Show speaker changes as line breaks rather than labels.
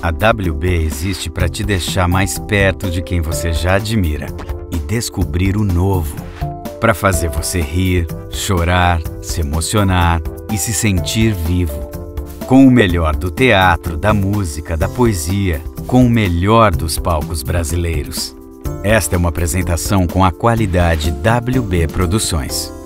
A WB existe para te deixar mais perto de quem você já admira e descobrir o novo. Para fazer você rir, chorar, se emocionar e se sentir vivo. Com o melhor do teatro, da música, da poesia, com o melhor dos palcos brasileiros. Esta é uma apresentação com a qualidade WB Produções.